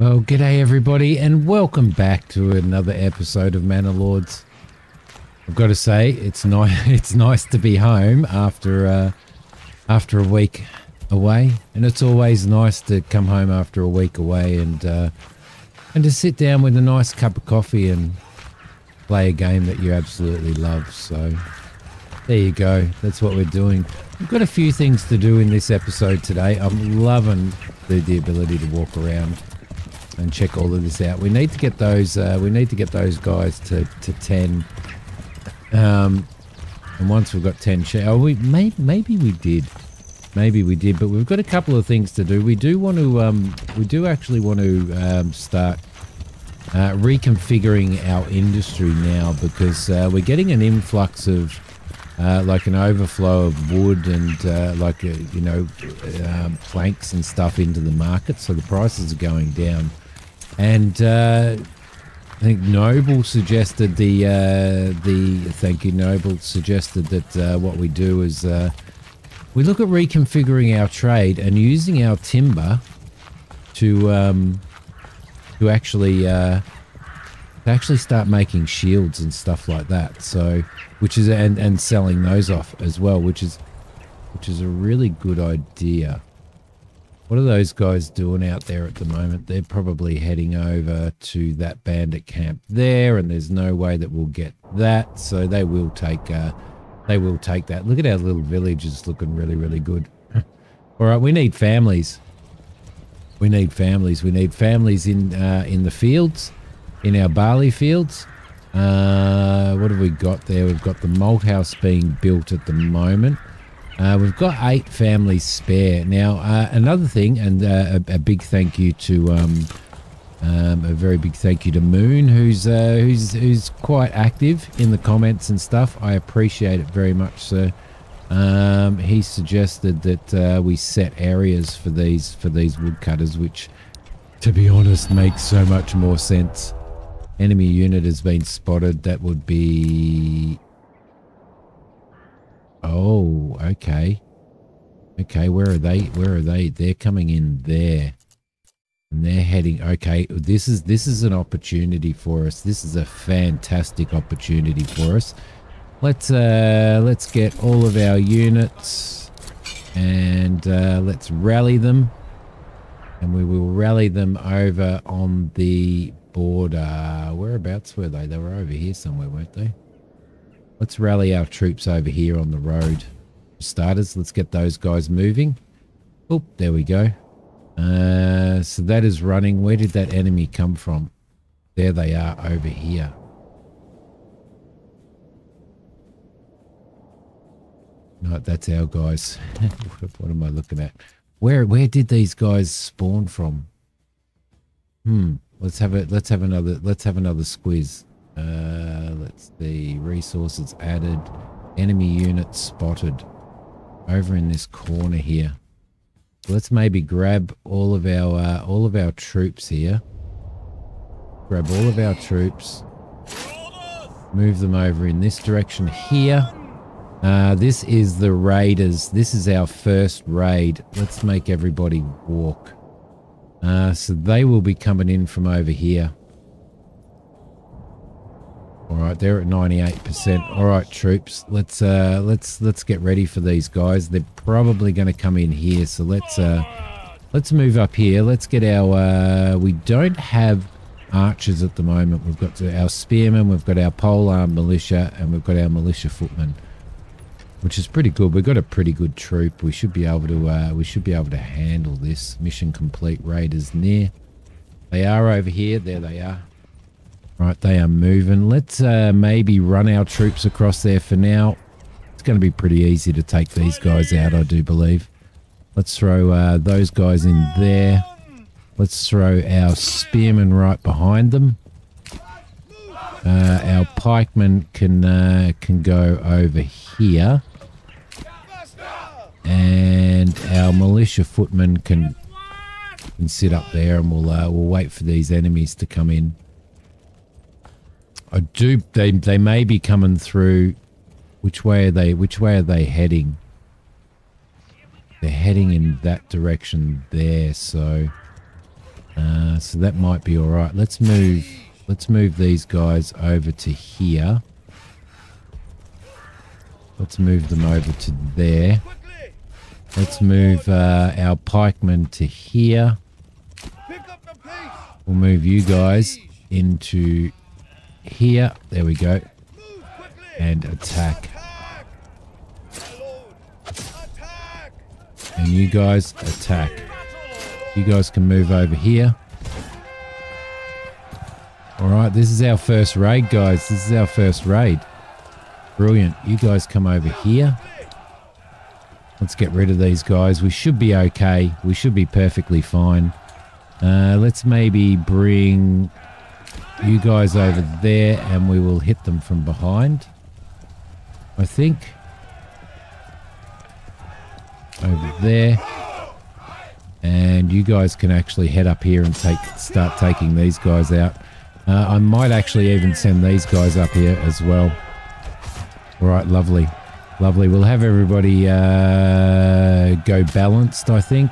Well, g'day everybody, and welcome back to another episode of Manor Lords. I've got to say, it's nice. It's nice to be home after uh, after a week away, and it's always nice to come home after a week away and uh, and to sit down with a nice cup of coffee and play a game that you absolutely love. So there you go. That's what we're doing. We've got a few things to do in this episode today. I'm loving the, the ability to walk around and check all of this out. We need to get those. Uh, we need to get those guys to to ten. Um, and once we've got ten, oh, we may, maybe we did, maybe we did, but we've got a couple of things to do. We do want to. Um, we do actually want to um, start uh, reconfiguring our industry now because uh, we're getting an influx of. Uh, like an overflow of wood and uh, like a, you know um, planks and stuff into the market, so the prices are going down. And uh, I think Noble suggested the uh, the thank you Noble suggested that uh, what we do is uh, we look at reconfiguring our trade and using our timber to um, to actually uh, to actually start making shields and stuff like that. So which is and and selling those off as well, which is which is a really good idea. What are those guys doing out there at the moment? They're probably heading over to that bandit camp there, and there's no way that we'll get that. So they will take, uh, they will take that. Look at our little village; is looking really, really good. All right, we need families. We need families. We need families in uh, in the fields, in our barley fields. Uh, what have we got there? We've got the malt house being built at the moment. Uh, we've got eight families spare. Now, uh, another thing, and uh, a, a, big thank you to, um, um, a very big thank you to Moon, who's, uh, who's, who's quite active in the comments and stuff. I appreciate it very much, sir. Um, he suggested that uh, we set areas for these for these woodcutters, which, to be honest, makes so much more sense. Enemy unit has been spotted. That would be Oh, okay. Okay, where are they? Where are they? They're coming in there. And they're heading okay, this is this is an opportunity for us. This is a fantastic opportunity for us. Let's uh let's get all of our units and uh let's rally them. And we will rally them over on the border. Whereabouts were they? They were over here somewhere, weren't they? Let's rally our troops over here on the road. For starters, let's get those guys moving. Oh, there we go. Uh, so that is running. Where did that enemy come from? There they are over here. No, that's our guys. what, am I looking at? Where where did these guys spawn from? Hmm. Let's have it. Let's have another. Let's have another squeeze. Uh, let's see. Resources added. Enemy units spotted. Over in this corner here. Let's maybe grab all of our uh, all of our troops here. Grab all of our troops. Move them over in this direction here. Uh, this is the raiders. This is our first raid. Let's make everybody walk. Uh, so they will be coming in from over here. All right, they're at 98%. All right, troops, let's uh, let's let's get ready for these guys. They're probably going to come in here, so let's uh, let's move up here. Let's get our. Uh, we don't have archers at the moment. We've got our spearmen, we've got our polearm militia, and we've got our militia footmen, which is pretty good. We've got a pretty good troop. We should be able to. Uh, we should be able to handle this. Mission complete. Raiders near. They are over here. There they are. Right, they are moving. Let's uh, maybe run our troops across there for now. It's going to be pretty easy to take these guys out, I do believe. Let's throw uh, those guys in there. Let's throw our spearmen right behind them. Uh, our pikemen can uh, can go over here, and our militia footmen can can sit up there, and we'll uh, we'll wait for these enemies to come in. I do. They they may be coming through. Which way are they? Which way are they heading? They're heading in that direction there. So Uh, so that might be all right. Let's move. Let's move these guys over to here. Let's move them over to there. Let's move uh, our pikemen to here. We'll move you guys into here. There we go. And attack. And you guys attack. You guys can move over here. Alright, this is our first raid, guys. This is our first raid. Brilliant. You guys come over here. Let's get rid of these guys. We should be okay. We should be perfectly fine. Uh, let's maybe bring you guys over there and we will hit them from behind. I think. Over there. And you guys can actually head up here and take start taking these guys out. Uh, I might actually even send these guys up here as well. All right, lovely. Lovely. We'll have everybody uh, go balanced, I think.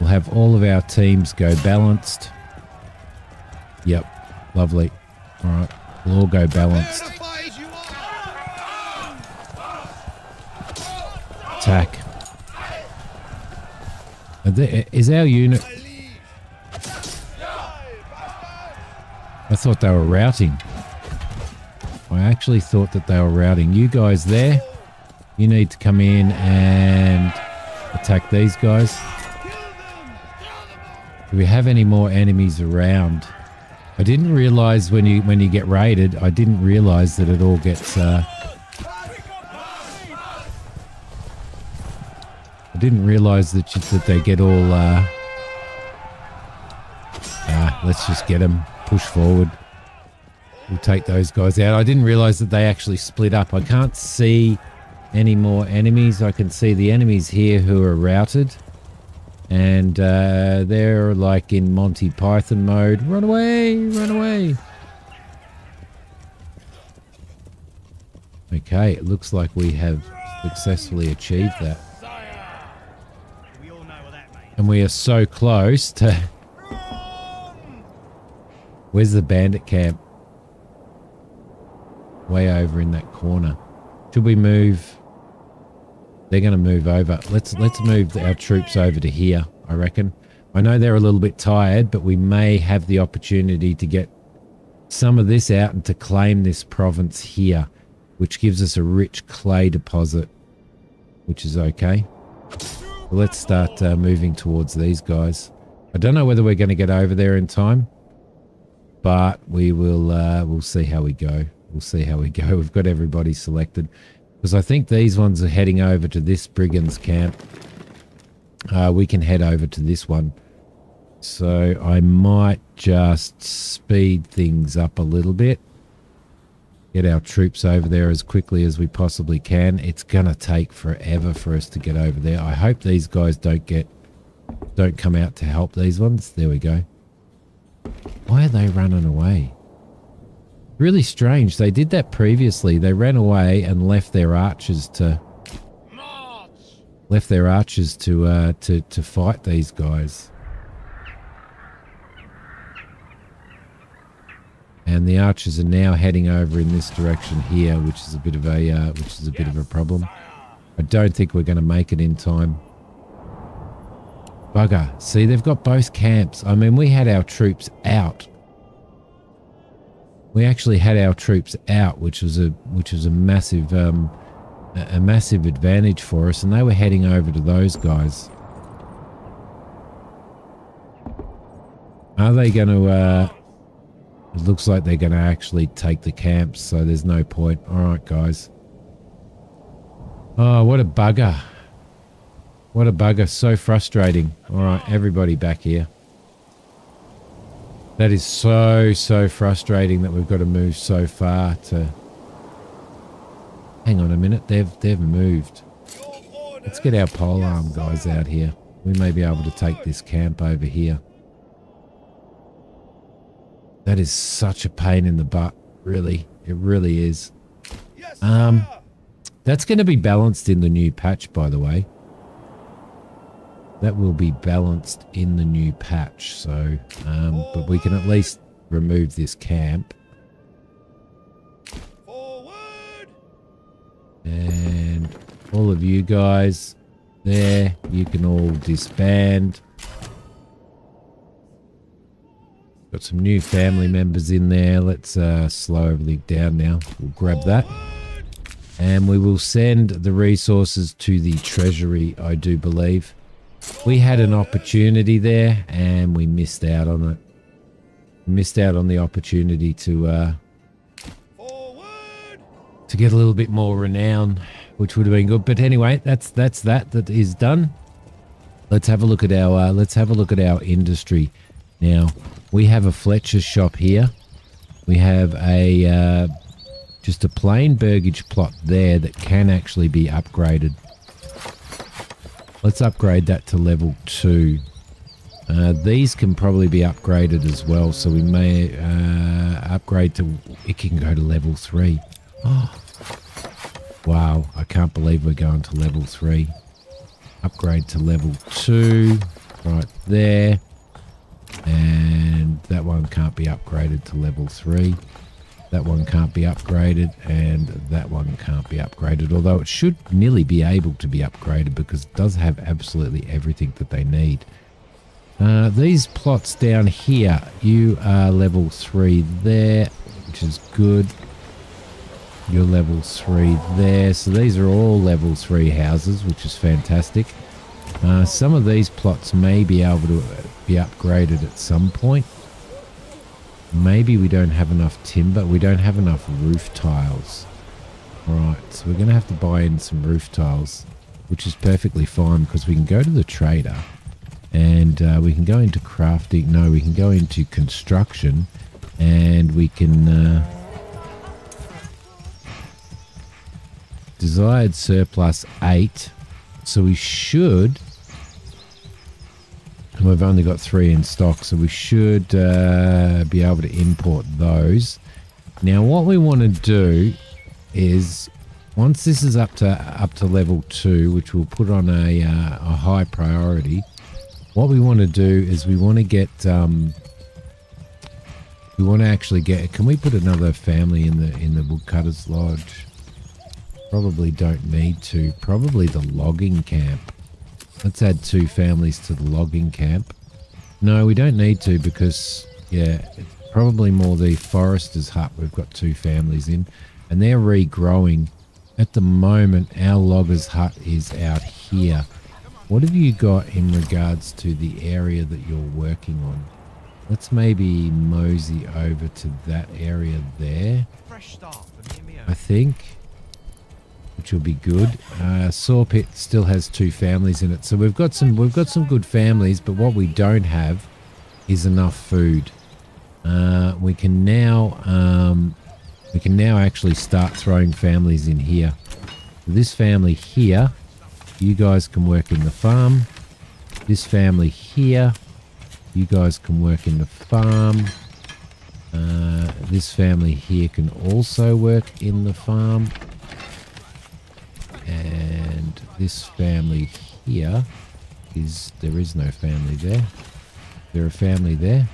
We'll have all of our teams go balanced. Yep. Lovely. All right. We'll all go balanced. Attack. Is our unit... I thought they were routing. I actually thought that they were routing. You guys there, you need to come in and attack these guys. Do we have any more enemies around? I didn't realize when you when you get raided, I didn't realize that it all gets uh, I didn't realize that you, that they get all uh, ah, let's just get them push forward. We'll take those guys out. I didn't realize that they actually split up. I can't see any more enemies. I can see the enemies here who are routed. And uh, they're like in Monty Python mode. Run away! Run away! Okay, it looks like we have successfully achieved that. And we are so close to... Where's the bandit camp? way over in that corner. Should we move? They're going to move over. Let's let's move our troops over to here, I reckon. I know they're a little bit tired, but we may have the opportunity to get some of this out and to claim this province here, which gives us a rich clay deposit, which is okay. let's start uh, moving towards these guys. I don't know whether we're going to get over there in time, but we will uh, we'll see how we go we'll see how we go. We've got everybody selected because I think these ones are heading over to this brigands camp. Uh, we can head over to this one. So I might just speed things up a little bit. Get our troops over there as quickly as we possibly can. It's going to take forever for us to get over there. I hope these guys don't get don't come out to help these ones. There we go. Why are they running away? Really strange. They did that previously. They ran away and left their archers to left their archers to uh, to to fight these guys. And the archers are now heading over in this direction here, which is a bit of a uh, which is a bit of a problem. I don't think we're going to make it in time. Bugger. See, they've got both camps. I mean, we had our troops out we actually had our troops out, which was a which was a massive um, a massive advantage for us, and they were heading over to those guys. Are they going to? Uh, it looks like they're going to actually take the camps, so there's no point. All right, guys. Oh, what a bugger! What a bugger! So frustrating. All right, everybody back here. That is so, so frustrating that we've got to move so far to... Hang on a minute, they've, they've moved. Let's get our polearm guys out here. We may be able to take this camp over here. That is such a pain in the butt, really. It really is. Um, that's going to be balanced in the new patch, by the way. That will be balanced in the new patch. So, um, but we can at least remove this camp. And all of you guys there, you can all disband. Got some new family members in there. Let's uh, slow everything down now. We'll grab that. And we will send the resources to the treasury, I do believe. We had an opportunity there and we missed out on it. Missed out on the opportunity to uh, to get a little bit more renown, which would have been good. But anyway, that's that's that that is done. Let's have a look at our uh, let's have a look at our industry. Now we have a Fletcher's shop here. We have a uh, just a plain burgage plot there that can actually be upgraded. Let's upgrade that to level two. Uh, these can probably be upgraded as well, so we may uh, upgrade to. It can go to level three. Oh, wow! I can't believe we're going to level three. Upgrade to level two, right there, and that one can't be upgraded to level three. That one can't be upgraded, and that one can't be upgraded. Although it should nearly be able to be upgraded because it does have absolutely everything that they need. Uh, these plots down here, you are level 3 there, which is good. You're level 3 there. So these are all level 3 houses, which is fantastic. Uh, some of these plots may be able to be upgraded at some point. Maybe we don't have enough timber. We don't have enough roof tiles. Right, so we're going to have to buy in some roof tiles, which is perfectly fine because we can go to the trader and uh, we can go into crafting. No, we can go into construction and we can uh, desired surplus eight. So we should. We've only got three in stock, so we should uh, be able to import those. Now, what we want to do is once this is up to up to level two, which we'll put on a, uh, a high priority, what we want to do is we want to get um, we want to actually get. Can we put another family in the in the woodcutters lodge? Probably don't need to. Probably the logging camp. Let's add two families to the logging camp. No, we don't need to because yeah, it's probably more the forester's hut. We've got two families in, and they're regrowing. At the moment, our logger's hut is out here. What have you got in regards to the area that you're working on? Let's maybe mosey over to that area there. I think, which will be good. Uh, Sawpit still has two families in it, so we've got some we've got some good families. But what we don't have is enough food. Uh, we can now um, we can now actually start throwing families in here. This family here you guys can work in the farm. This family here, you guys can work in the farm. Uh, this family here can also work in the farm. And this family here is, there is no family there. There a family there.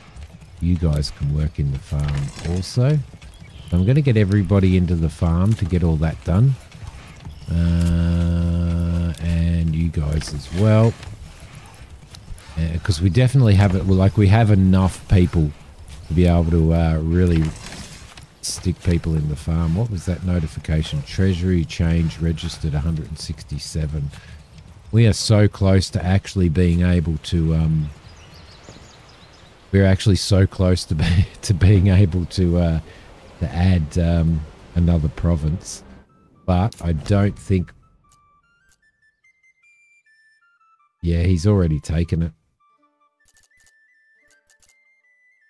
You guys can work in the farm also. I'm going to get everybody into the farm to get all that done. Uh, and you guys as well. Because uh, we definitely have it, like we have enough people to be able to uh, really stick people in the farm. What was that notification? Treasury change registered 167. We are so close to actually being able to. Um, we're actually so close to be, to being able to uh, to add um, another province but I don't think... Yeah, he's already taken it.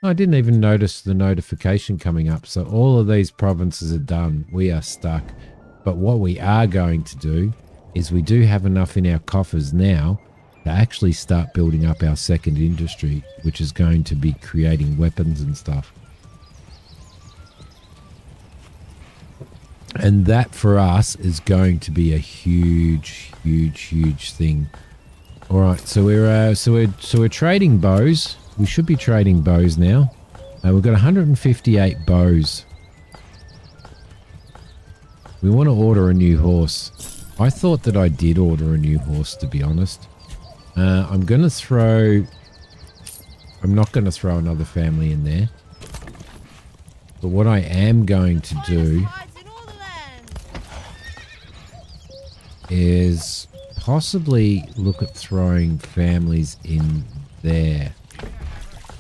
I didn't even notice the notification coming up. So all of these provinces are done. We are stuck. But what we are going to do is we do have enough in our coffers now to actually start building up our second industry, which is going to be creating weapons and stuff. And that for us is going to be a huge, huge, huge thing. All right, so we're uh, so we're so we're trading bows. We should be trading bows now. Uh, we've got 158 bows. We want to order a new horse. I thought that I did order a new horse, to be honest. Uh, I'm going to throw... I'm not going to throw another family in there. But what I am going to do is possibly look at throwing families in there.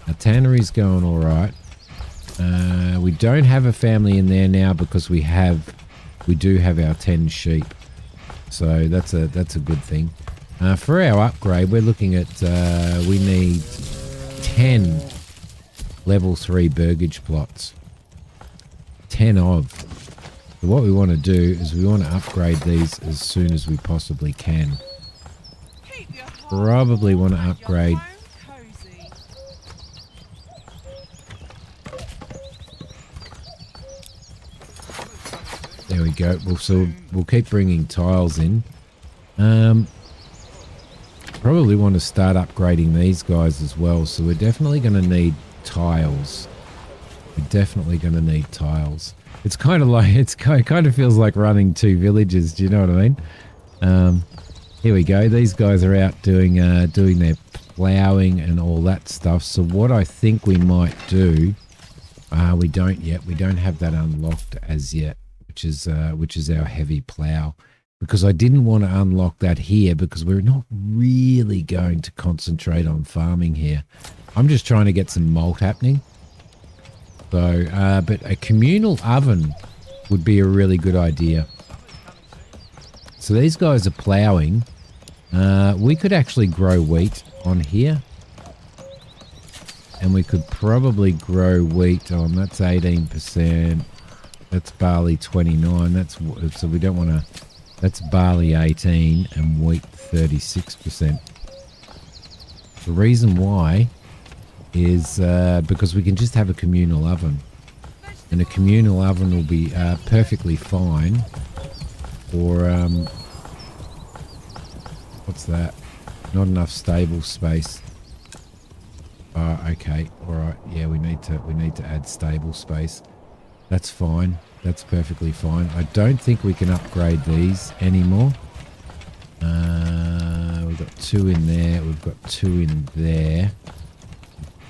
Our tannery's going all right. Uh, we don't have a family in there now because we have, we do have our 10 sheep. So that's a that's a good thing. Uh, for our upgrade, we're looking at uh, we need 10 level 3 burgage plots. 10 of. So what we want to do is we want to upgrade these as soon as we possibly can. Probably want to upgrade go. We'll, so we'll keep bringing tiles in. Um, probably want to start upgrading these guys as well. So we're definitely going to need tiles. We're definitely going to need tiles. It's kind of like, it's kind of feels like running two villages. Do you know what I mean? Um, here we go. These guys are out doing, uh, doing their ploughing and all that stuff. So what I think we might do, uh, we don't yet. We don't have that unlocked as yet which is uh, which is our heavy plow because I didn't want to unlock that here because we're not really going to concentrate on farming here. I'm just trying to get some malt happening. So, uh, but a communal oven would be a really good idea. So these guys are ploughing. Uh, we could actually grow wheat on here. And we could probably grow wheat on, that's 18%. That's barley 29. That's so we don't want to. That's barley 18 and wheat 36%. The reason why is uh, because we can just have a communal oven, and a communal oven will be uh, perfectly fine. Or um, what's that? Not enough stable space. Uh, okay, all right. Yeah, we need to we need to add stable space. That's fine. That's perfectly fine. I don't think we can upgrade these anymore. Uh, we've got two in there. We've got two in there.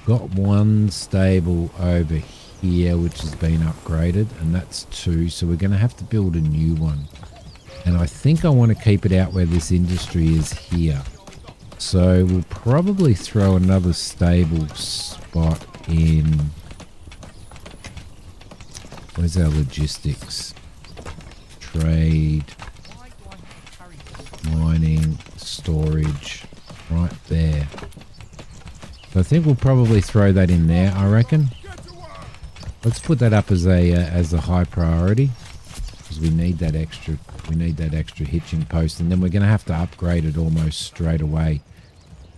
Got one stable over here, which has been upgraded, and that's two. So we're going to have to build a new one. And I think I want to keep it out where this industry is here. So we'll probably throw another stable spot in Where's our logistics? Trade, mining, storage, right there. So I think we'll probably throw that in there, I reckon. Let's put that up as a uh, as a high priority because we need that extra we need that extra hitching post and then we're going to have to upgrade it almost straight away.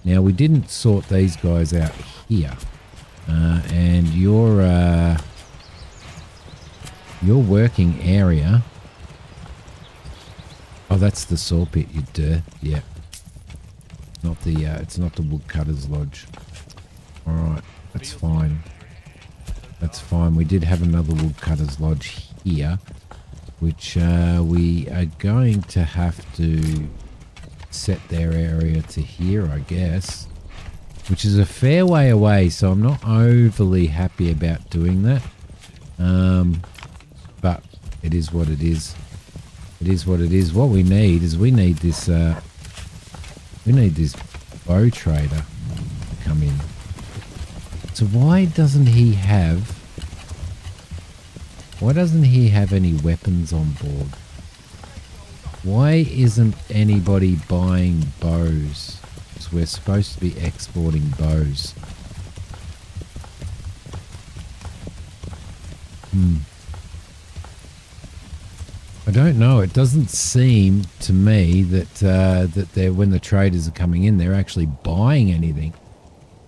Now we didn't sort these guys out here. Uh, and your uh, your working area. Oh, that's the saw pit, you dirt. Yeah. Not the, uh, it's not the woodcutter's lodge. Alright, that's fine. That's fine. We did have another woodcutter's lodge here, which uh, we are going to have to set their area to here, I guess. Which is a fair way away, so I'm not overly happy about doing that. Um, it is what it is. It is what it is. What we need is we need this, uh, we need this bow trader to come in. So why doesn't he have, why doesn't he have any weapons on board? Why isn't anybody buying bows? Because we're supposed to be exporting bows. Hmm. Don't know. It doesn't seem to me that uh, that they're when the traders are coming in, they're actually buying anything.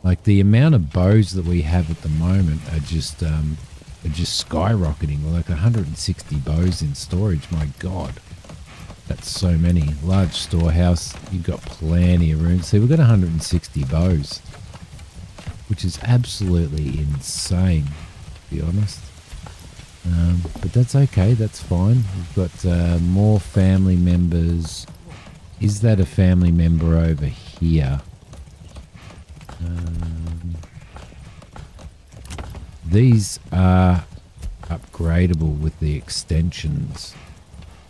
Like the amount of bows that we have at the moment are just um, are just skyrocketing. Like 160 bows in storage. My God. That's so many. Large storehouse. You've got plenty of room. See, we've got 160 bows, which is absolutely insane, to be honest. Um, but that's okay. That's fine. We've got uh, more family members. Is that a family member over here? Um, these are upgradable with the extensions.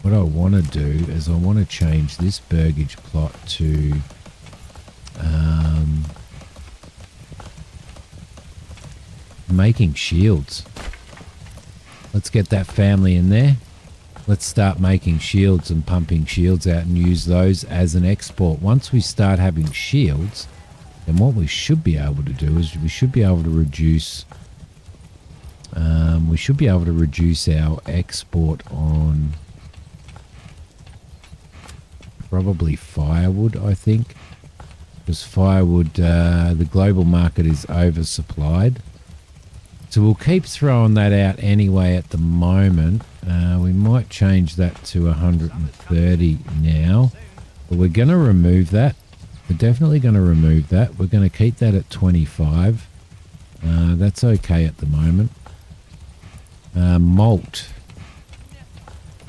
What I want to do is I want to change this burgage plot to um, making shields. Let's get that family in there. Let's start making shields and pumping shields out and use those as an export. Once we start having shields, then what we should be able to do is we should be able to reduce um, we should be able to reduce our export on probably firewood, I think. Because firewood, uh, the global market is oversupplied. So we'll keep throwing that out anyway at the moment. Uh, we might change that to 130 now. But we're going to remove that. We're definitely going to remove that. We're going to keep that at 25. Uh, that's okay at the moment. Uh, malt.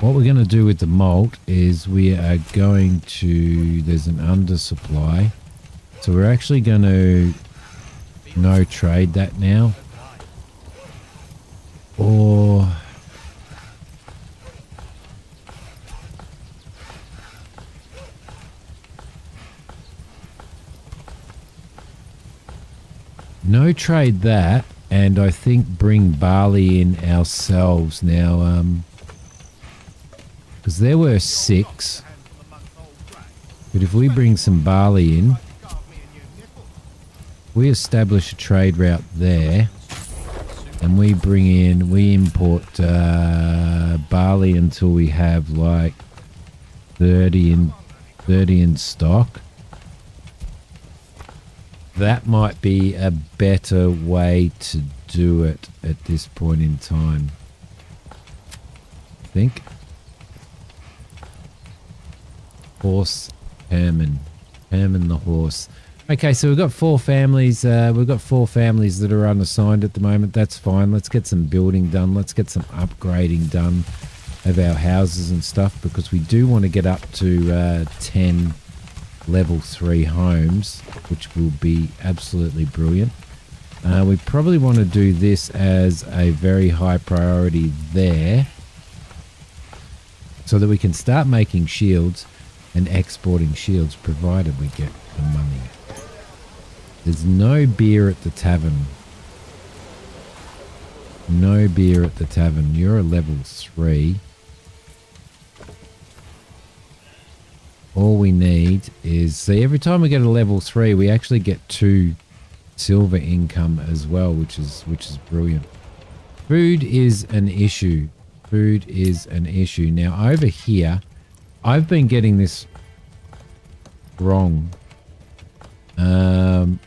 What we're going to do with the malt is we are going to, there's an undersupply. So we're actually going to no trade that now. Or no trade that and I think bring barley in ourselves. Now um because there were six but if we bring some barley in we establish a trade route there and we bring in we import uh, barley until we have like 30 in 30 in stock that might be a better way to do it at this point in time. I think. Horse Herman. Herman the horse. Okay, so we've got four families. Uh, we've got four families that are unassigned at the moment. That's fine. Let's get some building done. Let's get some upgrading done of our houses and stuff because we do want to get up to uh, 10 level 3 homes, which will be absolutely brilliant. Uh, we probably want to do this as a very high priority there so that we can start making shields and exporting shields provided we get the money. There's no beer at the tavern. No beer at the tavern. You're a level 3. all we need is see every time we get a level three we actually get two silver income as well which is which is brilliant food is an issue food is an issue now over here i've been getting this wrong um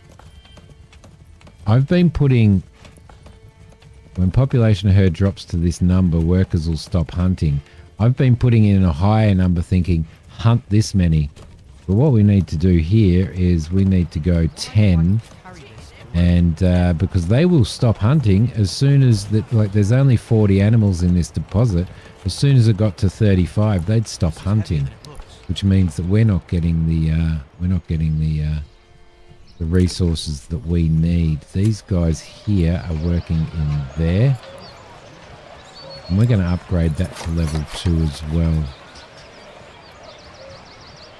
i've been putting when population herd drops to this number workers will stop hunting i've been putting in a higher number thinking hunt this many. But what we need to do here is we need to go 10 and uh, because they will stop hunting as soon as that like there's only 40 animals in this deposit as soon as it got to 35 they'd stop hunting which means that we're not getting the uh, we're not getting the uh, the resources that we need these guys here are working in there and we're going to upgrade that to level 2 as well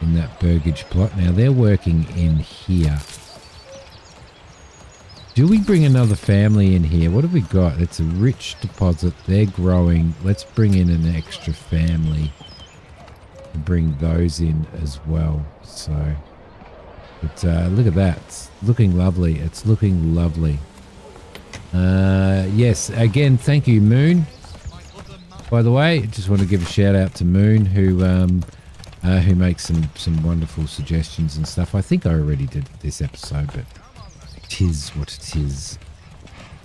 in that burgage plot. Now they're working in here. Do we bring another family in here? What have we got? It's a rich deposit. They're growing. Let's bring in an extra family and bring those in as well. So, but uh, look at that. It's looking lovely. It's looking lovely. Uh, yes, again, thank you, Moon. By the way, just want to give a shout out to Moon, who um, uh, who makes some some wonderful suggestions and stuff. I think I already did this episode, but tis what it is.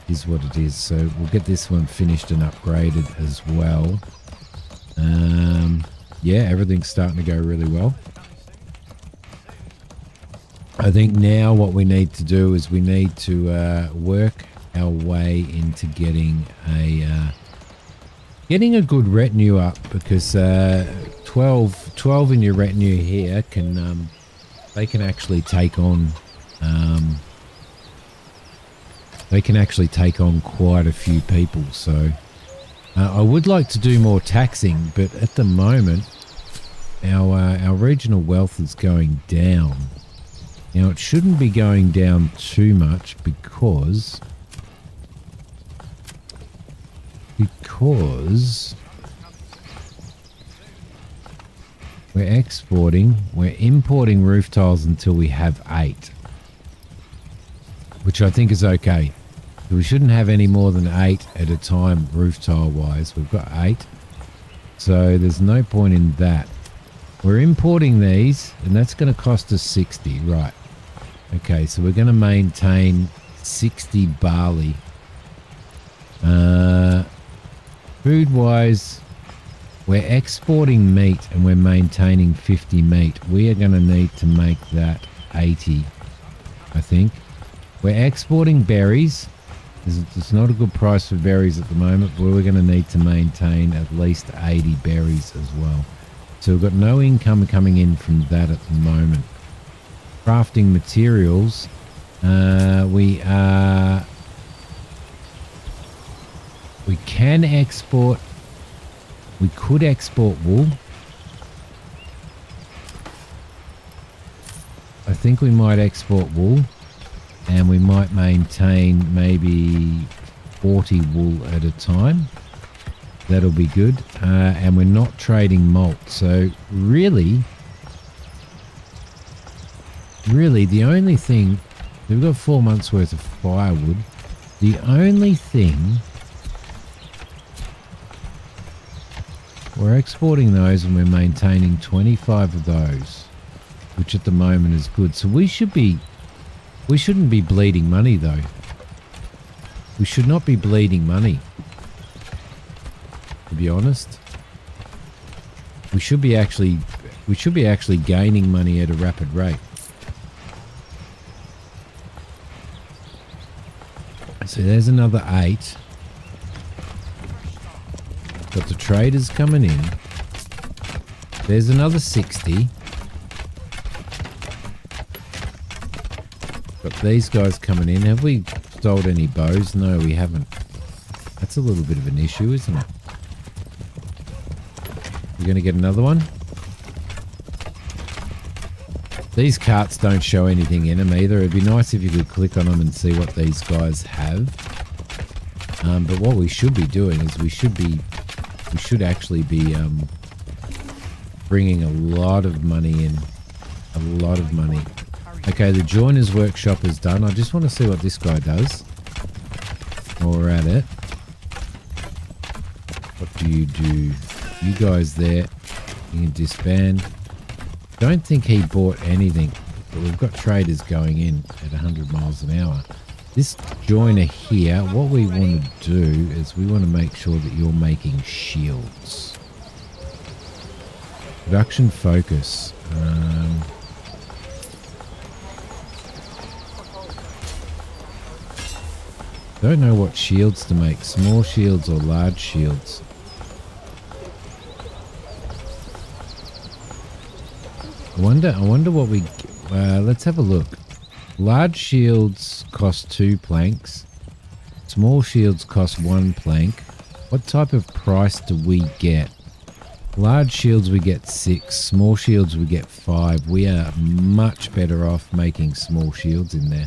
Is what it is. So we'll get this one finished and upgraded as well. Um, yeah, everything's starting to go really well. I think now what we need to do is we need to uh, work our way into getting a uh, getting a good retinue up because uh, 12, 12 in your retinue here can um, they can actually take on um, they can actually take on quite a few people. So uh, I would like to do more taxing, but at the moment our uh, our regional wealth is going down. Now it shouldn't be going down too much because because we're exporting, we're importing roof tiles until we have eight, which I think is okay. We shouldn't have any more than eight at a time roof tile wise. We've got eight, so there's no point in that. We're importing these, and that's going to cost us 60, right? Okay, so we're going to maintain 60 barley. Uh, food wise, we're exporting meat and we're maintaining 50 meat. We are going to need to make that 80, I think. We're exporting berries. It's not a good price for berries at the moment, but we're going to need to maintain at least 80 berries as well. So we've got no income coming in from that at the moment crafting materials, uh, we are we can export. We could export wool. I think we might export wool, and we might maintain maybe 40 wool at a time. That'll be good. Uh, and we're not trading malt. So really, really the only thing we've got four months worth of firewood. The only thing we're exporting those and we're maintaining 25 of those which at the moment is good. So we should be we shouldn't be bleeding money though. We should not be bleeding money to be honest. We should be actually we should be actually gaining money at a rapid rate So there's another eight. Got the traders coming in. There's another 60. Got these guys coming in. Have we sold any bows? No, we haven't. That's a little bit of an issue, isn't it? We're going to get another one. These carts don't show anything in them either. It'd be nice if you could click on them and see what these guys have. Um, but what we should be doing is we should be, we should actually be um, bringing a lot of money in. A lot of money. Okay, the joiner's workshop is done. I just want to see what this guy does. While we're at it. What do you do? You guys there. You can disband. Don't think he bought anything, but we've got traders going in at 100 miles an hour. This joiner here, what we want to do is we want to make sure that you're making shields. Production focus. Um, don't know what shields to make, small shields or large shields. I wonder, I wonder what we... Uh, let's have a look. Large shields cost two planks. Small shields cost one plank. What type of price do we get? Large shields we get six. Small shields we get five. We are much better off making small shields in there.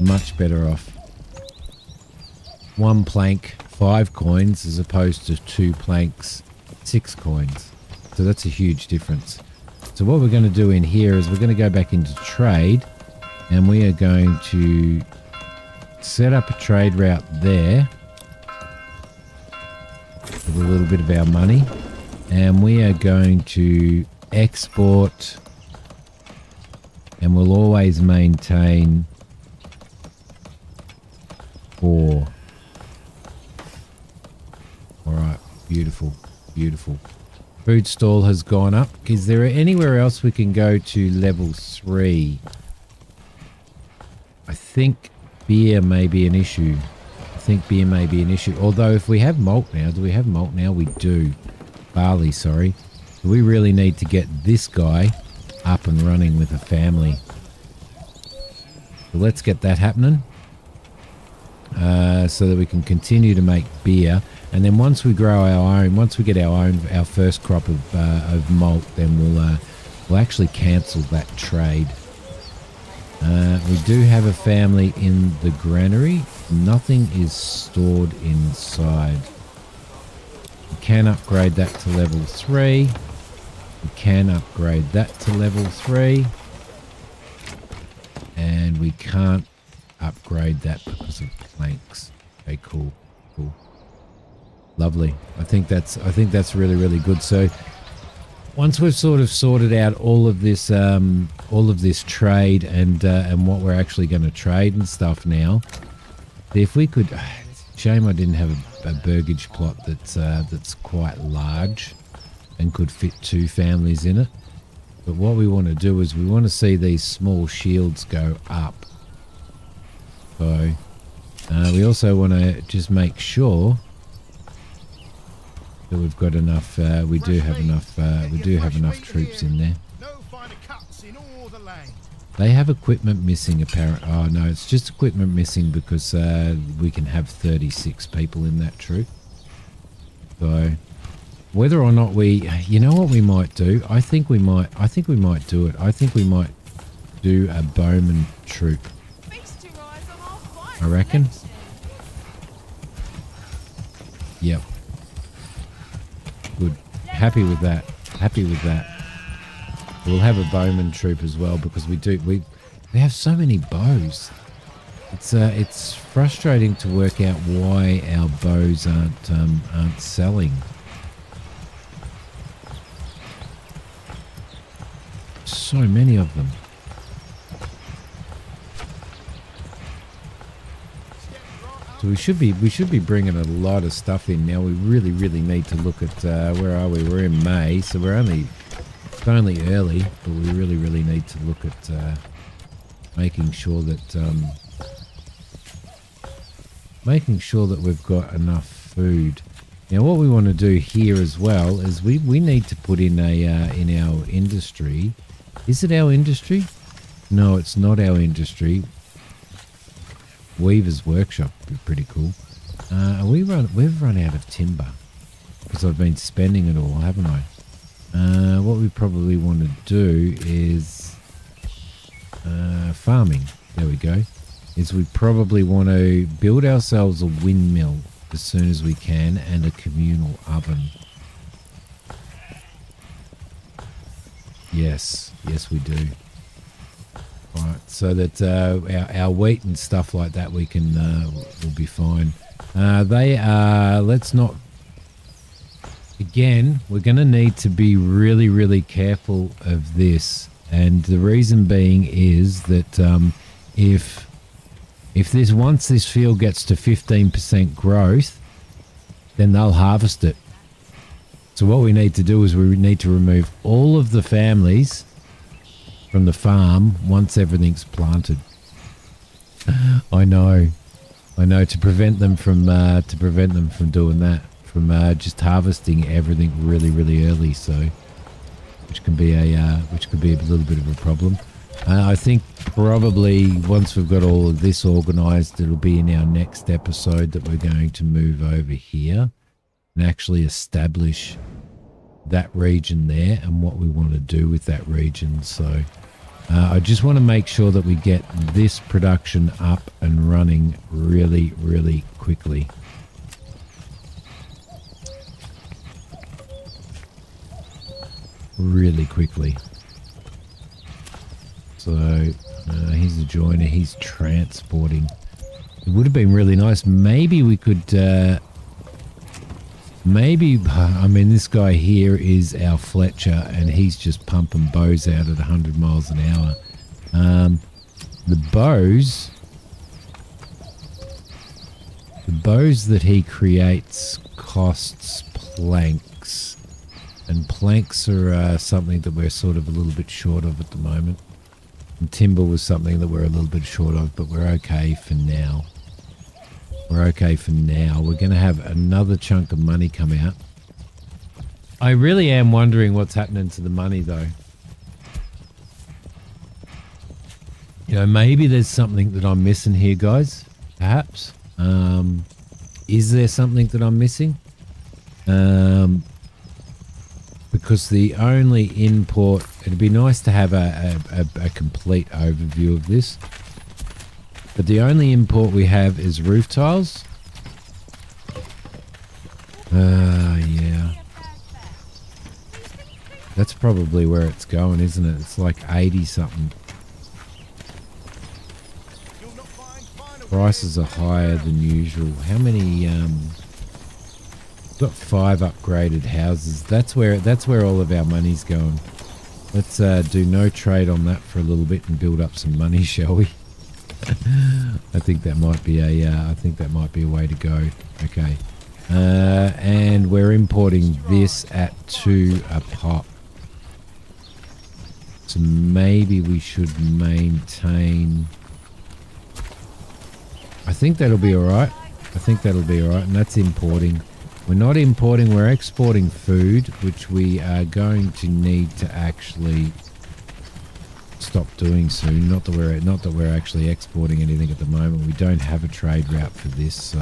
Much better off. One plank, five coins as opposed to two planks, six coins. So that's a huge difference. So what we're going to do in here is we're going to go back into trade and we are going to set up a trade route there with a little bit of our money and we are going to export and we'll always maintain four. All right, beautiful, beautiful. Food stall has gone up. Is there anywhere else we can go to level 3? I think beer may be an issue. I think beer may be an issue. Although if we have malt now, do we have malt now? We do. Barley, sorry. we really need to get this guy up and running with a family. So let's get that happening. Uh, so that we can continue to make beer. And then once we grow our own, once we get our own, our first crop of, uh, of malt, then we'll uh, we'll actually cancel that trade. Uh, we do have a family in the granary. Nothing is stored inside. We can upgrade that to level 3. We can upgrade that to level 3. And we can't upgrade that because of planks. Okay, cool. Cool. Lovely. I think that's I think that's really, really good. So once we've sort of sorted out all of this um, all of this trade and uh, and what we're actually going to trade and stuff now if we could shame I didn't have a, a burgage plot that's uh, that's quite large and could fit two families in it but what we want to do is we want to see these small shields go up so uh, we also want to just make sure that we've got enough. Uh, we do have enough. Uh, we do have enough troops in there. They have equipment missing, apparently. Oh no, it's just equipment missing because uh, we can have 36 people in that troop. So, whether or not we, you know what we might do? I think we might. I think we might do it. I think we might do a bowman troop. I reckon. Yep. Good. Happy with that. Happy with that. We'll have a bowman troop as well because we do we we have so many bows. It's uh, it's frustrating to work out why our bows aren't um, aren't selling. So many of them. So we should be we should be bringing a lot of stuff in now. We really really need to look at uh, where are we? We're in May, so we're only it's only early, but we really really need to look at uh, making sure that um, making sure that we've got enough food. Now, what we want to do here as well is we we need to put in a uh, in our industry. Is it our industry? No, it's not our industry. Weaver's Workshop would be pretty cool. Uh, we run, we've run out of timber because I've been spending it all, haven't I? Uh, what we probably want to do is uh, farming. There we go. Is we probably want to build ourselves a windmill as soon as we can and a communal oven. Yes, yes we do. Right, so that uh, our, our wheat and stuff like that we can uh, will be fine. Uh, they are. Let's not. Again, we're going to need to be really, really careful of this, and the reason being is that um, if if this once this field gets to fifteen percent growth, then they'll harvest it. So what we need to do is we need to remove all of the families from the farm once everything's planted. I know, I know. To prevent them from uh, to prevent them from doing that, from uh, just harvesting everything really, really early, so which can be a uh, which could be a little bit of a problem. Uh, I think probably once we've got all of this organised, it'll be in our next episode that we're going to move over here and actually establish that region there and what we want to do with that region. So uh, I just want to make sure that we get this production up and running really, really quickly. Really quickly. So uh, he's a joiner, he's transporting. It would have been really nice. Maybe we could uh, Maybe, I mean, this guy here is our Fletcher, and he's just pumping bows out at 100 miles an hour. Um, the bows, the bows that he creates costs planks, and and planks are uh, something that we're sort of a little bit short of at the moment. And timber was something that we're a little bit short of, but we're okay for now. We're okay for now. We're going to have another chunk of money come out. I really am wondering what's happening to the money, though. You know, maybe there's something that I'm missing here, guys. Perhaps. Um, is there something that I'm missing? Um, because the only import, it'd be nice to have a, a, a, a complete overview of this. But the only import we have is roof tiles. Uh, yeah. That's probably where it's going, isn't it? It's like 80 something. Prices are higher than usual. How many, um, got five upgraded houses. That's where, that's where all of our money's going. Let's uh, do no trade on that for a little bit and build up some money, shall we? I think that might be a. Uh, I think that might be a way to go. Okay. Uh, and we're importing this at two a pop. So maybe we should maintain. I think that'll be alright. I think that'll be alright. And that's importing. We're not importing, we're exporting food, which we are going to need to actually stop doing soon. Not that we're not that we're actually exporting anything at the moment. We don't have a trade route for this, so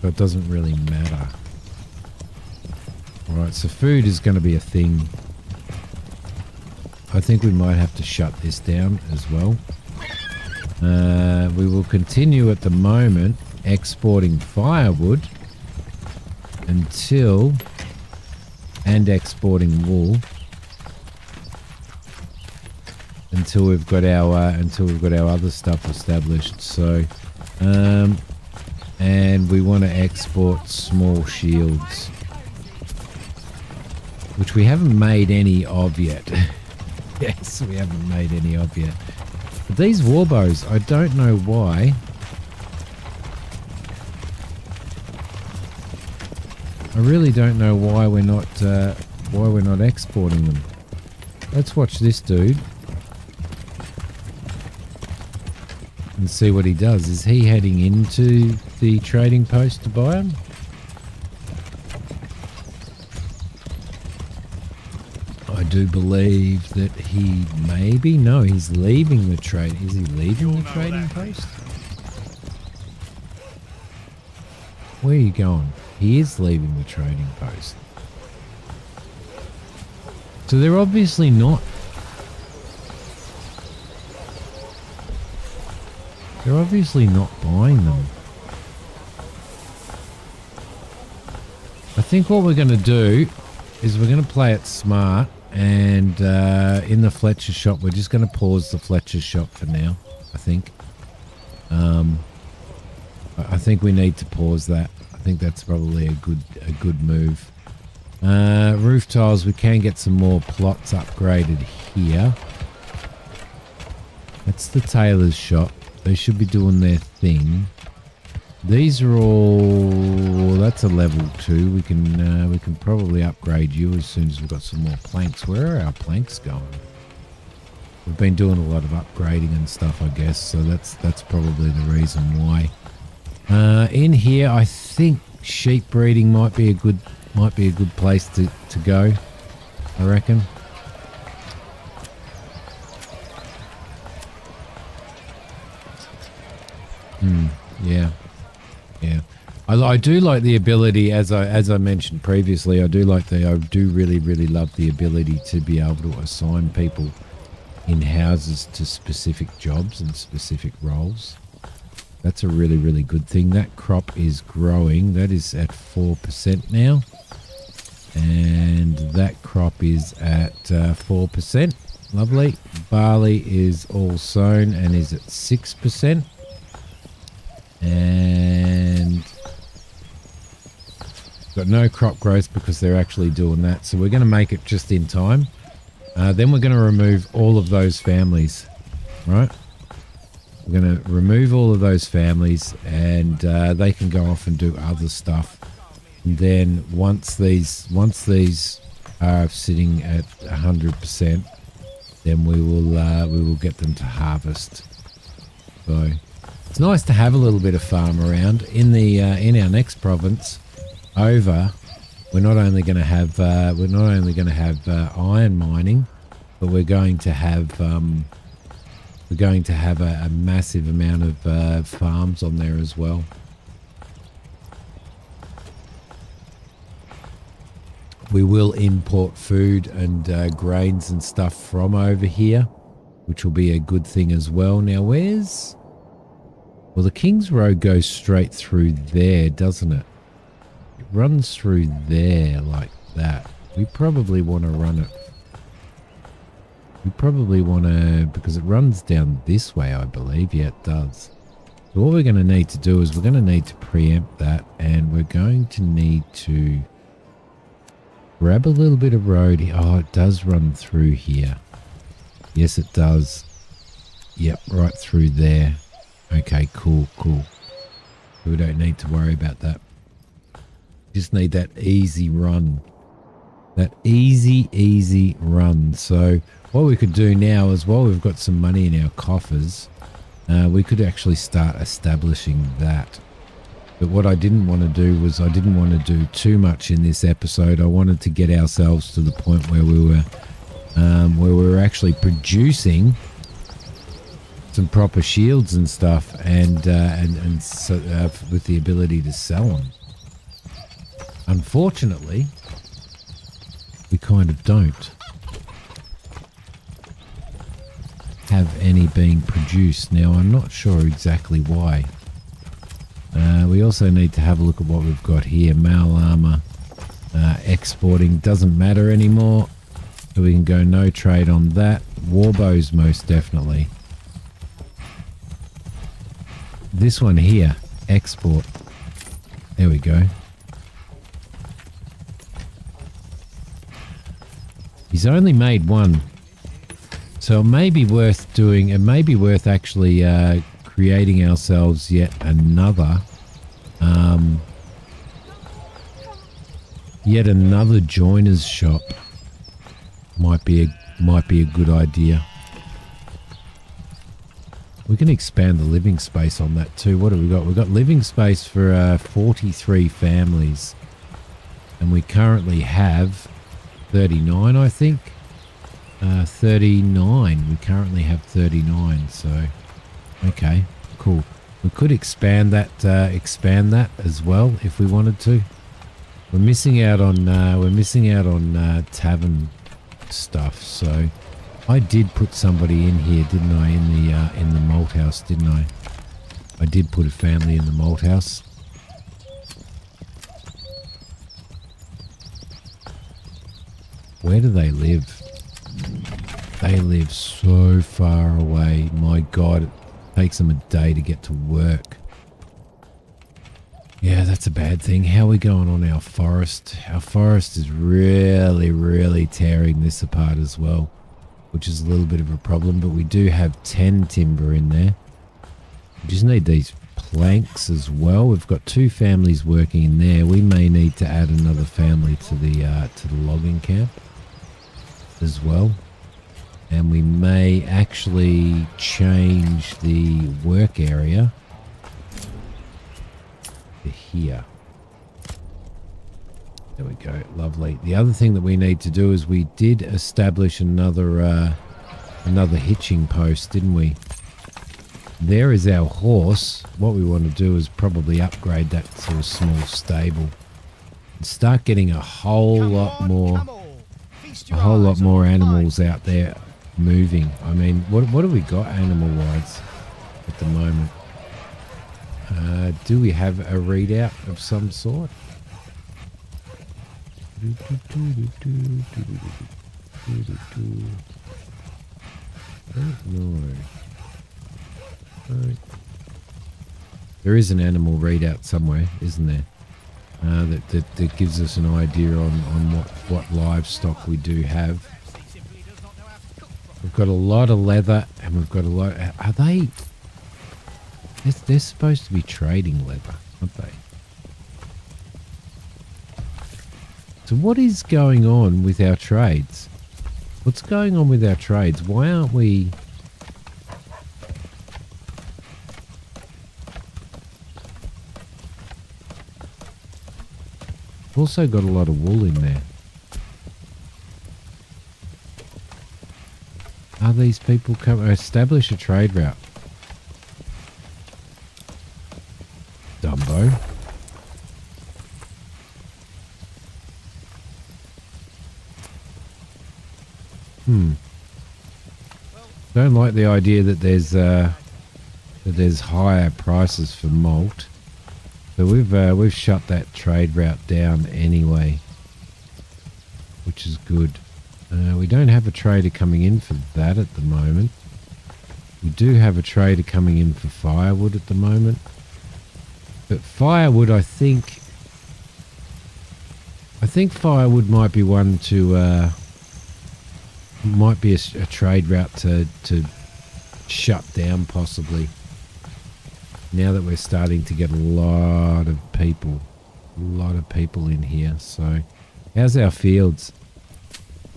but it doesn't really matter. Alright, so food is going to be a thing. I think we might have to shut this down as well. Uh, we will continue at the moment exporting firewood until and exporting wool until we've got our uh, until we've got our other stuff established. So um, and we want to export small shields which we haven't made any of yet. Yes we haven't made any of yet. But these warbows I don't know why. I really don't know why we're not uh, why we're not exporting them. Let's watch this dude and see what he does. Is he heading into the trading post to buy them? I do believe that he maybe no, he's leaving the trade. Is he leaving the trading post? Where are you going? He is leaving the trading post. So they're obviously not. They're obviously not buying them. I think what we're going to do is we're going to play it smart and uh, in the Fletcher shop we're just going to pause the Fletcher shop for now I think um, I think we need to pause that I think that's probably a good a good move. Uh, roof tiles, we can get some more plots upgraded here. That's the tailor's shop. They should be doing their thing. These are all. That's a level two. We can uh, we can probably upgrade you as soon as we've got some more planks. Where are our planks going? We've been doing a lot of upgrading and stuff, I guess. So that's that's probably the reason why. Uh, in here, I think sheep breeding might be a good might be a good place to, to go. I reckon. Hmm. Yeah. Yeah. I, I do like the ability, as I as I mentioned previously. I do like the. I do really really love the ability to be able to assign people in houses to specific jobs and specific roles. That's a really, really good thing. That crop is growing. That is at 4% now. And that crop is at uh, 4%. Lovely. Barley is all sown and is at 6%. And got no crop growth because they're actually doing that. So we're going to make it just in time. Uh, then we're going to remove all of those families, right? We're going to remove all of those families and uh, they can go off and do other stuff And then once these once these are sitting at hundred percent, then we will uh, we will get them to harvest. So it's nice to have a little bit of farm around in the uh, in our next province over. We're not only going to have uh, we're not only going to have uh, iron mining, but we're going to have um, we're going to have a, a massive amount of uh, farms on there as well. We will import food and uh, grains and stuff from over here, which will be a good thing as well. Now, where's... Well, the King's Road goes straight through there, doesn't it? It runs through there like that. We probably want to run it... We probably want to... Because it runs down this way, I believe. Yeah, it does. So what we're going to need to do is we're going to need to preempt that and we're going to need to grab a little bit of road. Oh, it does run through here. Yes, it does. Yep, right through there. Okay, cool, cool. We don't need to worry about that. Just need that easy run. That easy, easy run. So what we could do now is while we've got some money in our coffers, uh, we could actually start establishing that. But what I didn't want to do was I didn't want to do too much in this episode. I wanted to get ourselves to the point where we were um, where we were actually producing some proper shields and stuff, and uh, and and so, uh, with the ability to sell them. Unfortunately, we kind of don't have any being produced now. I'm not sure exactly why. Uh, we also need to have a look at what we've got here. Mail armor uh, exporting doesn't matter anymore. So we can go no trade on that. Warbows most definitely. This one here, export. There we go. He's only made one. So it may be worth doing, it may be worth actually uh, creating ourselves yet another um, yet another joiner's shop might be a might be a good idea we can expand the living space on that too what have we got we've got living space for uh, 43 families and we currently have 39 i think uh, 39 we currently have 39 so Okay, cool. We could expand that uh, expand that as well if we wanted to. We're missing out on uh, we're missing out on uh, tavern stuff. So I did put somebody in here, didn't I? In the uh, in the malt house, didn't I? I did put a family in the malt house. Where do they live? They live so far away. My God, it takes them a day to get to work. Yeah, that's a bad thing. How are we going on our forest? Our forest is really, really tearing this apart as well, which is a little bit of a problem, but we do have 10 timber in there. We just need these planks as well. We've got two families working in there. We may need to add another family to the uh, to the logging camp as well and we may actually change the work area to here. There we go, lovely. The other thing that we need to do is we did establish another uh, another hitching post, didn't we? There is our horse. What we want to do is probably upgrade that to a small stable. And start getting a whole come lot on, more a whole lot more animals out there moving. I mean, what, what have we got animal-wise at the moment? Uh, do we have a readout of some sort? There is an animal readout somewhere, isn't there? Uh, that, that, that gives us an idea on, on what, what livestock we do have. We've got a lot of leather and we've got a lot. Are they? They're supposed to be trading leather, aren't they? So what is going on with our trades? What's going on with our trades? Why aren't we... Also got a lot of wool in there. Are these people come establish a trade route? Dumbo. Hmm. Don't like the idea that there's uh, that there's higher prices for malt. So we've uh, we've shut that trade route down anyway, which is good. Uh, we don't have a trader coming in for that at the moment. We do have a trader coming in for firewood at the moment. But firewood, I think... I think firewood might be one to... Uh, might be a, a trade route to, to shut down possibly. Now that we're starting to get a lot of people. A lot of people in here. So, how's our fields?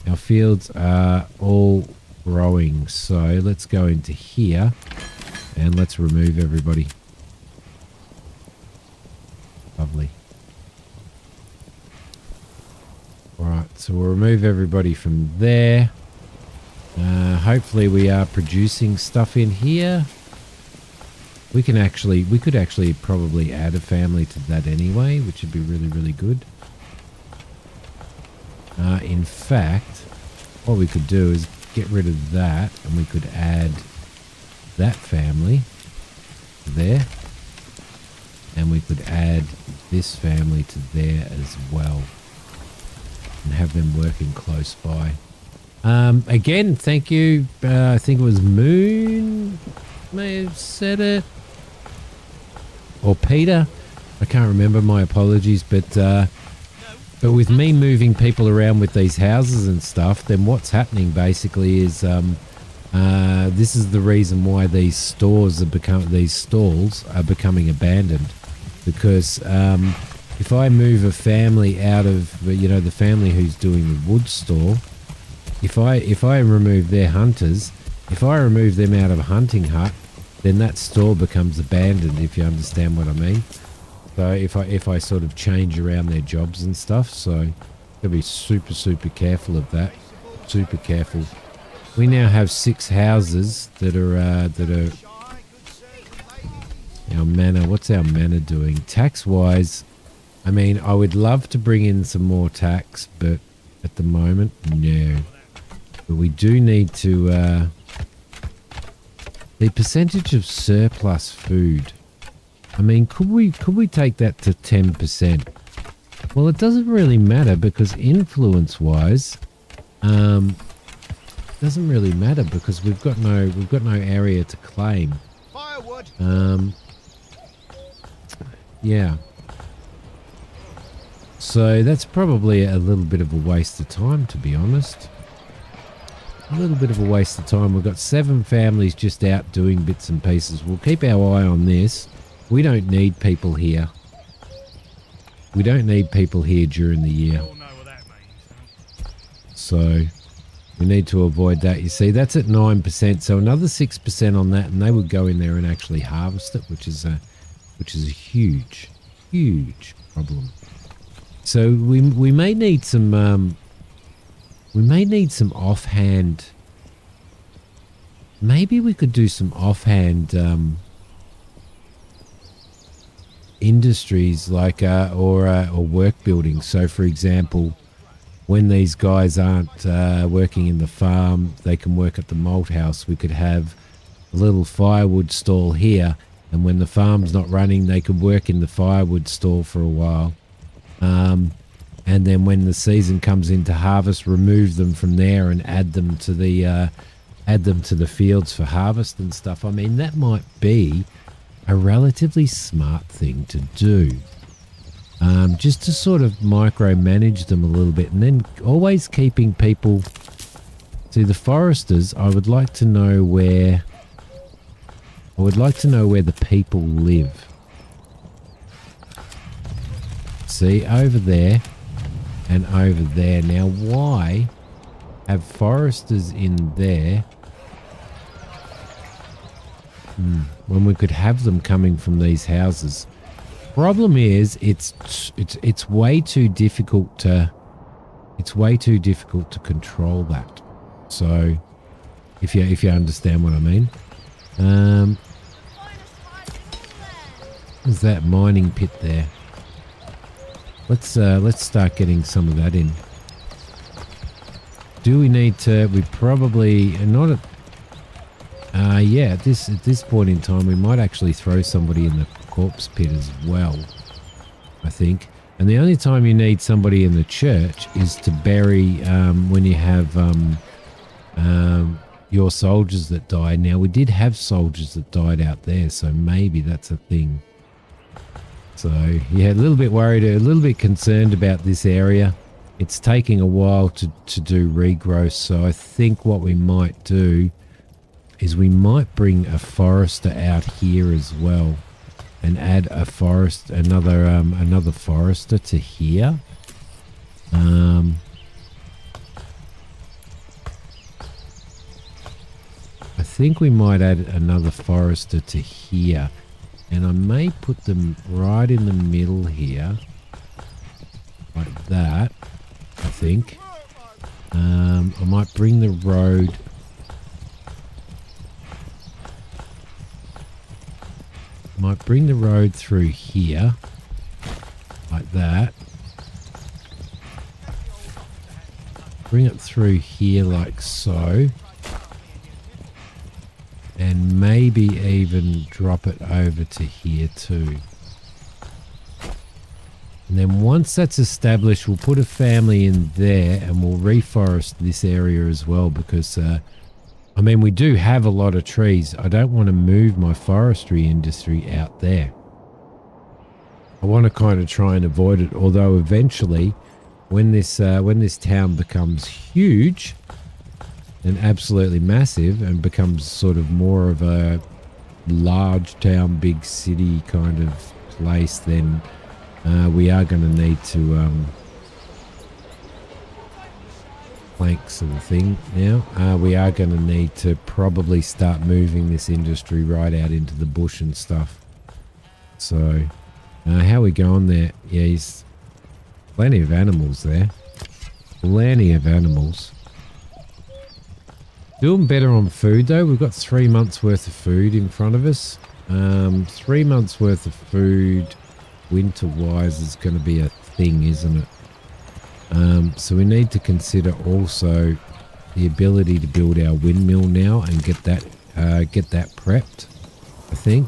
Our fields are all growing. So, let's go into here. And let's remove everybody. Lovely. Alright, so we'll remove everybody from there. Uh, hopefully we are producing stuff in here. We can actually, we could actually probably add a family to that anyway, which would be really, really good. Uh, in fact, what we could do is get rid of that and we could add that family there. And we could add this family to there as well. And have them working close by. Um, again, thank you. Uh, I think it was Moon may have said it. Or Peter. I can't remember. My apologies. But uh, but with me moving people around with these houses and stuff, then what's happening basically is um, uh, this is the reason why these stores are become these stalls are becoming abandoned because um, if I move a family out of you know the family who's doing the wood store if I if I remove their hunters, if I remove them out of hunting hut, then that store becomes abandoned. If you understand what I mean. So if I if I sort of change around their jobs and stuff, so gotta be super super careful of that. Super careful. We now have six houses that are uh, that are our manor. What's our manor doing tax wise? I mean, I would love to bring in some more tax, but at the moment, no. But we do need to... Uh, the percentage of surplus food. I mean, could we could we take that to 10%? Well, it doesn't really matter because influence-wise, um, doesn't really matter because we've got no we've got no area to claim. Firewood. Um, yeah. So that's probably a little bit of a waste of time, to be honest a little bit of a waste of time. We've got seven families just out doing bits and pieces. We'll keep our eye on this. We don't need people here. We don't need people here during the year. So we need to avoid that. You see, that's at 9%. So another 6% on that and they would go in there and actually harvest it, which is a, which is a huge, huge problem. So we, we may need some um, we may need some offhand... Maybe we could do some offhand um, industries like uh, or uh, or work building. So, for example, when these guys aren't uh, working in the farm, they can work at the malt house. We could have a little firewood stall here, and when the farm's not running, they could work in the firewood stall for a while. Um, and then when the season comes into harvest, remove them from there and add them to the uh, add them to the fields for harvest and stuff. I mean, that might be a relatively smart thing to do. Um, just to sort of micromanage them a little bit and then always keeping people see the foresters I would like to know where I would like to know where the people live see over there and over there. Now, why have foresters in there hmm, when we could have them coming from these houses? Problem is, it's it's it's way too difficult to it's way too difficult to control that. So, if you if you understand what I mean, um, there's that mining pit there. Let's uh, let's start getting some of that in. Do we need to? We probably not at. Uh, yeah, at this at this point in time, we might actually throw somebody in the corpse pit as well. I think. And the only time you need somebody in the church is to bury um, when you have um, um, your soldiers that died. Now we did have soldiers that died out there, so maybe that's a thing. So yeah, a little bit worried, a little bit concerned about this area. It's taking a while to, to do regrowth, so I think what we might do is we might bring a forester out here as well and add a forest, another um, another forester to here. Um, I think we might add another forester to here and I may put them right in the middle here. Like that, I think. Um, I might bring the road... might bring the road through here. Like that. Bring it through here like so and maybe even drop it over to here too. And then once that's established, we'll put a family in there and we'll reforest this area as well because, uh, I mean, we do have a lot of trees. I don't want to move my forestry industry out there. I want to kind of try and avoid it, although eventually when this, uh, when this town becomes huge, and absolutely massive and becomes sort of more of a large town, big city kind of place, then uh, we are going to need to um, planks of thing now. Uh, we are going to need to probably start moving this industry right out into the bush and stuff. So, uh, how are we going there? Yeah, he's plenty of animals there. Plenty of animals. Doing better on food though. We've got three months worth of food in front of us. Um, three months worth of food winter wise is going to be a thing, isn't it? Um, so we need to consider also the ability to build our windmill now and get that uh, get that prepped. I think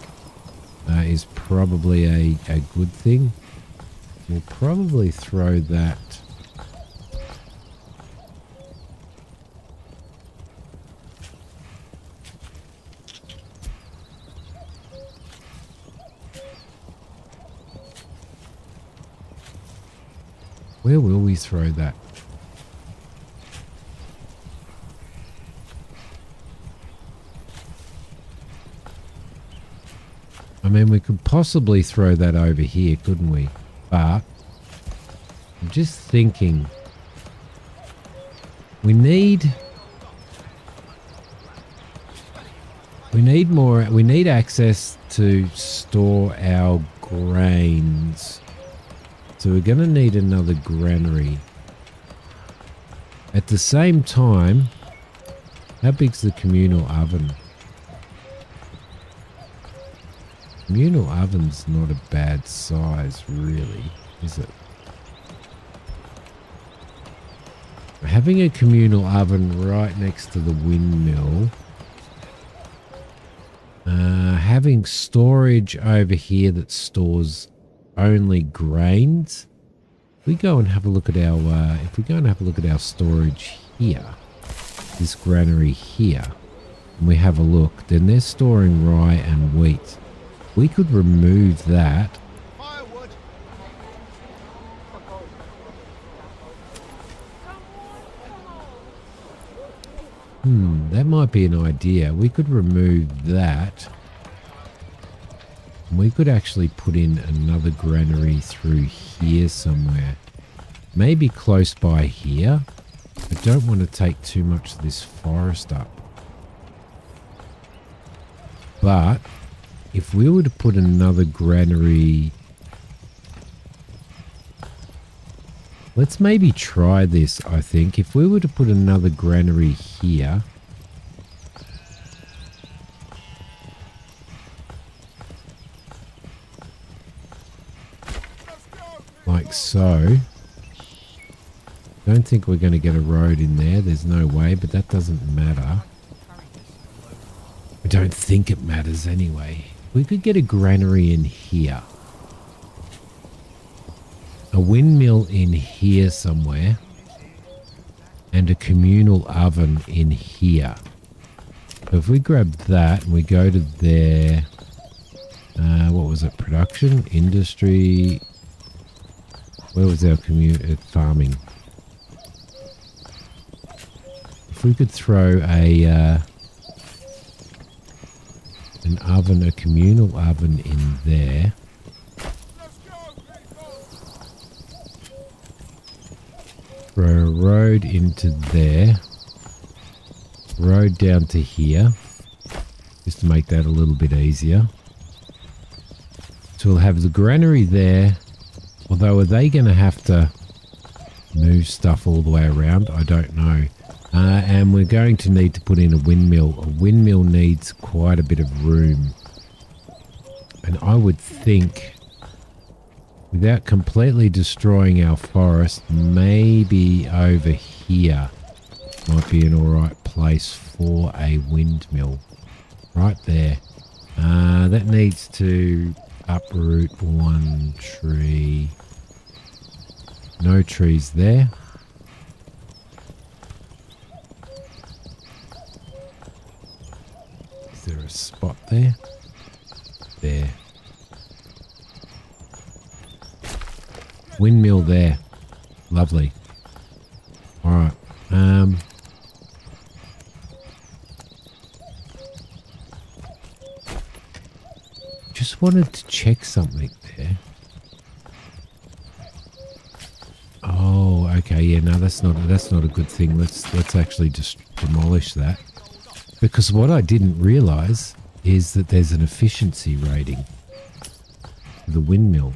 uh, is probably a, a good thing. We'll probably throw that Where will we throw that? I mean, we could possibly throw that over here, couldn't we? But I'm just thinking we need we need more we need access to store our grains so we're going to need another granary. At the same time, how big's the communal oven? Communal oven's not a bad size, really, is it? Having a communal oven right next to the windmill. Uh, having storage over here that stores only grains. If we go and have a look at our, uh, if we go and have a look at our storage here, this granary here, and we have a look, then they're storing rye and wheat. We could remove that. Hmm, that might be an idea. We could remove that. We could actually put in another granary through here somewhere. maybe close by here. I don't want to take too much of this forest up. But if we were to put another granary let's maybe try this I think if we were to put another granary here so don't think we're going to get a road in there there's no way but that doesn't matter I don't think it matters anyway. We could get a granary in here. A windmill in here somewhere. And a communal oven in here. If we grab that and we go to there, uh, what was it? Production, industry. Where was our community uh, farming? If we could throw a uh, an oven, a communal oven in there. Throw a road into there. Road down to here. Just to make that a little bit easier. So we'll have the granary there. Although are they going to have to move stuff all the way around? I don't know. Uh, and we're going to need to put in a windmill. A windmill needs quite a bit of room. And I would think, without completely destroying our forest, maybe over here might be an alright place for a windmill. Right there. Uh, that needs to uproot one tree. No trees there. Is there a spot there? There. Windmill there. Lovely. Alright. Um... Just wanted to check something there. Oh, okay, yeah, no, that's not that's not a good thing. Let's let's actually just demolish that. Because what I didn't realize is that there's an efficiency rating for the windmill.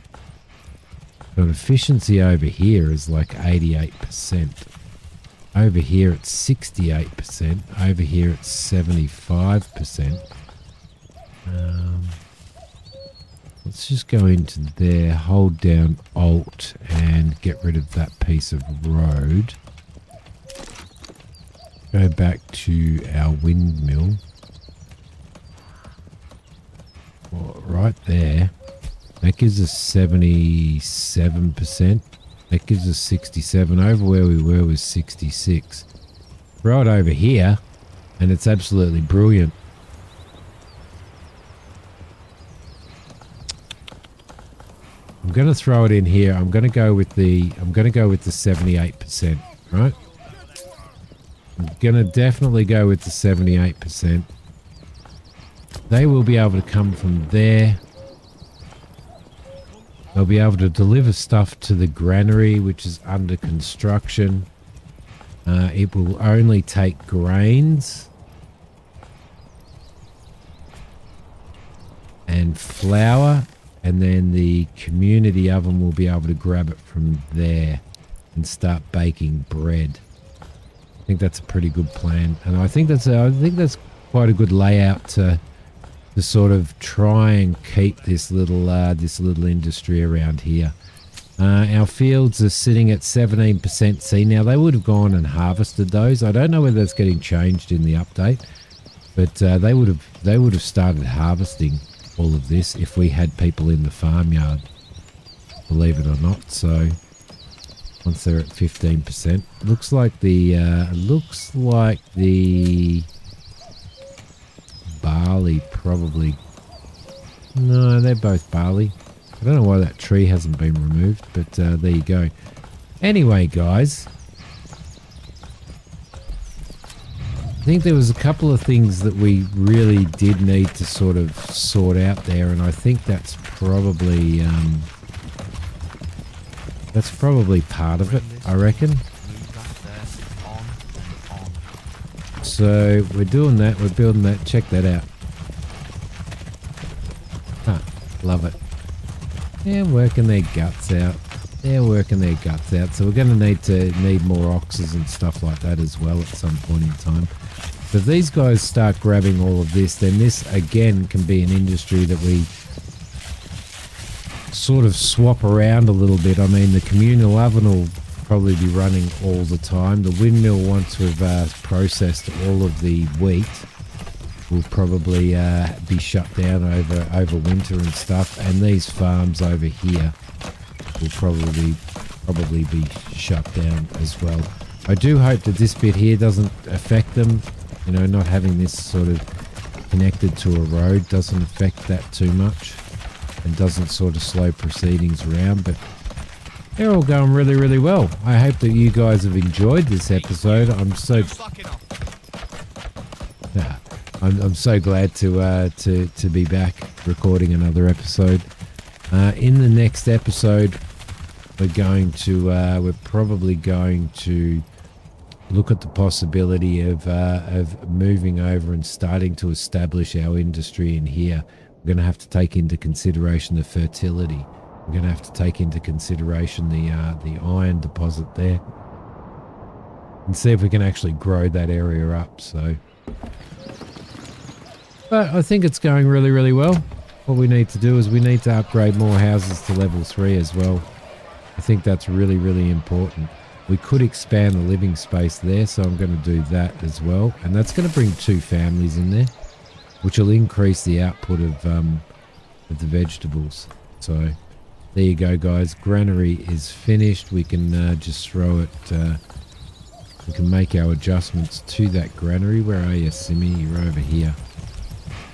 But efficiency over here is like 88%. Over here it's 68%. Over here it's 75%. Um, let's just go into there, hold down Alt and get rid of that piece of road go back to our windmill. Well, right there. That gives us 77%. That gives us 67. Over where we were was 66. Right over here, and it's absolutely brilliant. Going to throw it in here. I'm going to go with the I'm going to go with the 78%, right? I'm gonna definitely go with the 78%. They will be able to come from there. They'll be able to deliver stuff to the granary, which is under construction. Uh, it will only take grains and flour, and then the community oven will be able to grab it from there and start baking bread. I think that's a pretty good plan, and I think that's a, I think that's quite a good layout to to sort of try and keep this little uh, this little industry around here. Uh, our fields are sitting at 17% C. Now they would have gone and harvested those. I don't know whether that's getting changed in the update, but uh, they would have they would have started harvesting all of this if we had people in the farmyard. Believe it or not. So once they're at 15%. Looks like the, uh, looks like the barley probably, no, they're both barley. I don't know why that tree hasn't been removed, but uh, there you go. Anyway, guys, think there was a couple of things that we really did need to sort of sort out there, and I think that's probably um, That's probably part of it, I reckon. So we're doing that. We're building that. Check that out. Huh, love it. They're working their guts out. They're working their guts out. So we're going to need to need more oxes and stuff like that as well at some point in time. If these guys start grabbing all of this, then this again can be an industry that we sort of swap around a little bit. I mean, the communal oven will probably be running all the time. The windmill, once we've uh, processed all of the wheat, will probably uh, be shut down over over winter and stuff. And these farms over here will probably probably be shut down as well. I do hope that this bit here doesn't affect them. You know, not having this sort of connected to a road doesn't affect that too much and doesn't sort of slow proceedings around. But they're all going really, really well. I hope that you guys have enjoyed this episode. I'm so Fuck it up. yeah, I'm, I'm so glad to uh, to to be back recording another episode. Uh, in the next episode, we're going to uh, we're probably going to look at the possibility of uh, of moving over and starting to establish our industry in here. We're going to have to take into consideration the fertility. We're going to have to take into consideration the uh, the iron deposit there, and see if we can actually grow that area up. So. But I think it's going really, really well. What we need to do is we need to upgrade more houses to level 3 as well. I think that's really, really important. We could expand the living space there, so I'm going to do that as well. And that's going to bring two families in there, which will increase the output of, um, of the vegetables. So there you go, guys. Granary is finished. We can uh, just throw it... Uh, we can make our adjustments to that granary. Where are you, Simi? You're over here.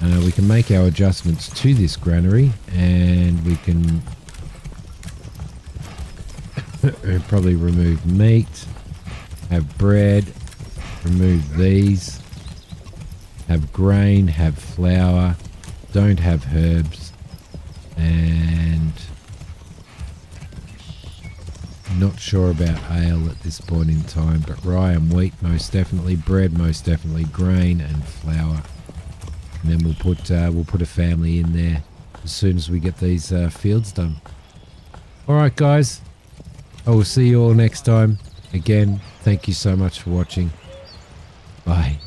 Uh, we can make our adjustments to this granary and we can probably remove meat, have bread, remove these, have grain, have flour, don't have herbs, and not sure about ale at this point in time, but rye and wheat most definitely, bread most definitely, grain and flour and then we'll put uh, we'll put a family in there as soon as we get these uh, fields done. All right, guys. I will see you all next time. Again, thank you so much for watching. Bye.